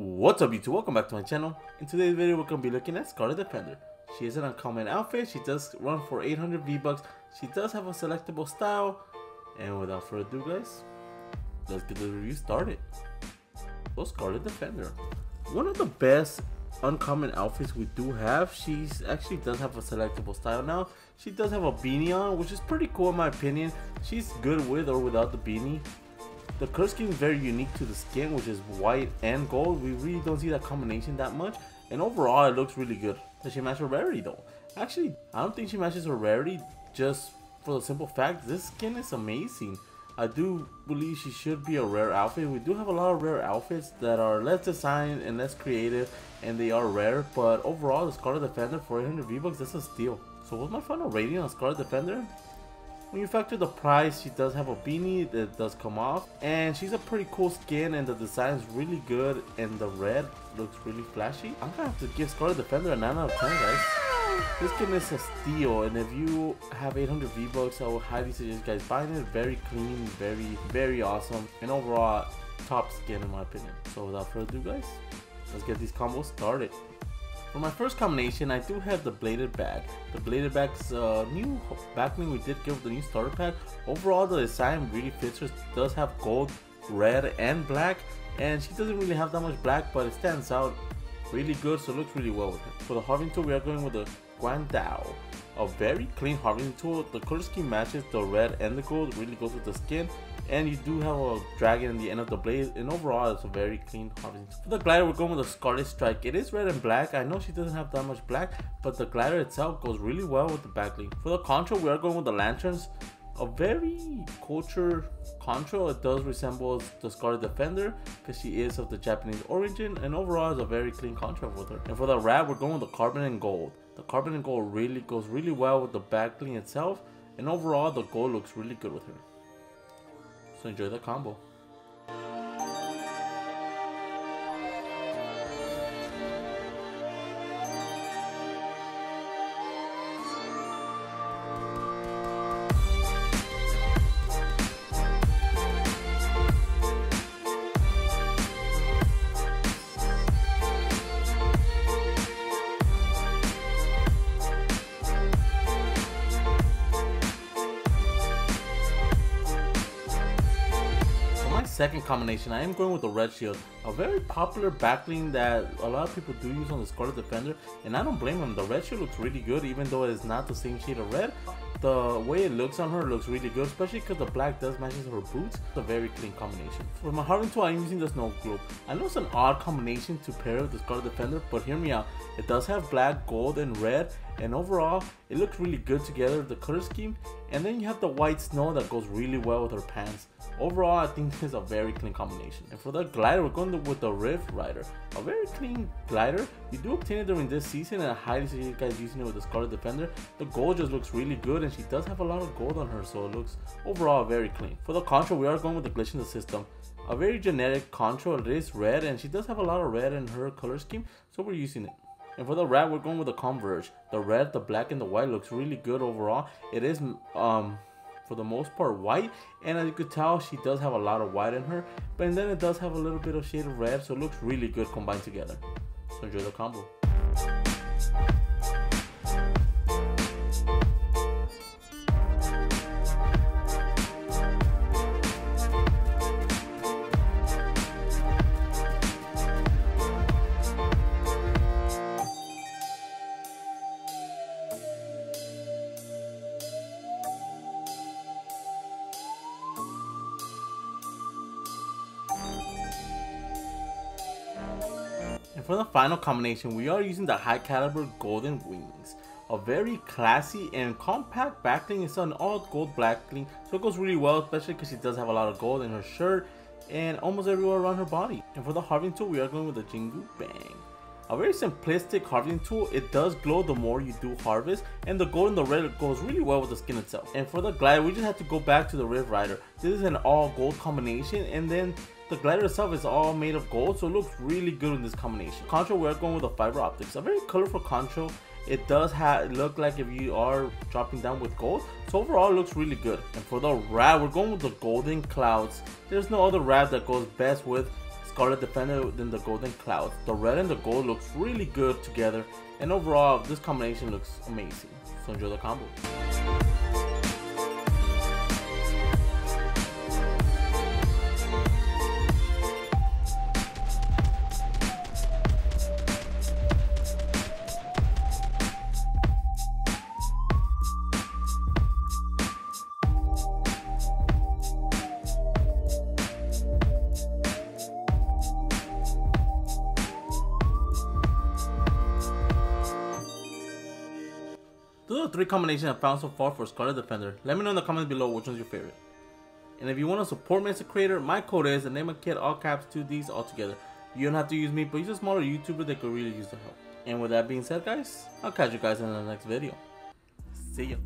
What's up YouTube? Welcome back to my channel. In today's video we're going to be looking at Scarlet Defender. She is an uncommon outfit, she does run for 800 V-Bucks, she does have a selectable style, and without further ado guys, let's get the review started. So Scarlet Defender. One of the best uncommon outfits we do have, she actually does have a selectable style now. She does have a beanie on, which is pretty cool in my opinion. She's good with or without the beanie. The curse scheme is very unique to the skin, which is white and gold. We really don't see that combination that much. And overall, it looks really good. Does she match her rarity though? Actually, I don't think she matches her rarity just for the simple fact this skin is amazing. I do believe she should be a rare outfit. We do have a lot of rare outfits that are less designed and less creative and they are rare. But overall, the Scarlet Defender for 800 V-Bucks, that's a steal. So what's my final rating on Scarlet Defender? When you factor the price, she does have a beanie that does come off. And she's a pretty cool skin and the design is really good. And the red looks really flashy. I'm gonna have to give Scarlet Defender a 9 out of 10 guys. This skin is a steal and if you have 800 V-Bucks, I would highly suggest guys buying it. Very clean, very, very awesome. And overall, top skin in my opinion. So without further ado guys, let's get these combos started. For my first combination, I do have the bladed bag. The bladed bag's uh, new backbling we did give the new starter pack. Overall, the design really fits her. Does have gold, red, and black. And she doesn't really have that much black, but it stands out really good, so it looks really well with her. For the harvesting tool, we are going with the Guandao. A very clean harvesting tool. The color scheme matches the red and the gold, really goes with the skin and you do have a dragon in the end of the blade and overall it's a very clean harvesting for the glider we're going with a scarlet strike. It is red and black. I know she doesn't have that much black but the glider itself goes really well with the backbling for the contrail we are going with the lanterns. A very culture contrail it does resemble the scarlet defender because she is of the japanese origin and overall is a very clean contrail with her. And for the wrap we're going with the carbon and gold. The carbon and gold really goes really well with the backbling itself and overall the gold looks really good with her so enjoy the combo. Second combination, I am going with the Red Shield. A very popular backbling that a lot of people do use on the Scarlet Defender, and I don't blame them. The Red Shield looks really good, even though it is not the same shade of red. The way it looks on her looks really good, especially because the black does matches her boots. It's a very clean combination. For my harvesting tool, I'm using the Snow Globe. I know it's an odd combination to pair with the Scarlet Defender, but hear me out. It does have black, gold, and red, and overall, it looks really good together, the color scheme. And then you have the white snow that goes really well with her pants. Overall, I think this is a very clean combination. And for the glider, we're going with the Rift Rider. A very clean glider. You do obtain it during this season and I highly suggest you guys using it with the Scarlet Defender. The gold just looks really good and she does have a lot of gold on her so it looks overall very clean. For the contrail, we are going with the glitch in the system. A very generic contrail, it is red and she does have a lot of red in her color scheme so we're using it. And for the red, we're going with the Converge. The red, the black, and the white looks really good overall. It is um for the most part white and as you could tell she does have a lot of white in her but then it does have a little bit of shade of red so it looks really good combined together so enjoy the combo for the final combination, we are using the high caliber golden wings. A very classy and compact backbling. It's an all gold backbling, so it goes really well, especially because she does have a lot of gold in her shirt and almost everywhere around her body. And for the harvesting tool, we are going with the Jingu Bang. A very simplistic harvesting tool, it does glow the more you do harvest, and the gold and the red goes really well with the skin itself. And for the glider, we just have to go back to the Rift Rider. This is an all gold combination, and then the glider itself is all made of gold, so it looks really good in this combination. Contrail, we're going with the fiber optics. A very colorful contrail. It does have look like if you are dropping down with gold. So overall, it looks really good. And for the wrap, we're going with the golden clouds. There's no other wrap that goes best with Scarlet Defender than the Golden Cloud. The red and the gold looks really good together, and overall, this combination looks amazing. So enjoy the combo. Three combinations I found so far for Scarlet Defender. Let me know in the comments below which one's your favorite. And if you want to support me as a creator, my code is the name of kid all caps 2Ds all together. You don't have to use me, but use a smaller YouTuber that could really use the help. And with that being said guys, I'll catch you guys in the next video. See ya.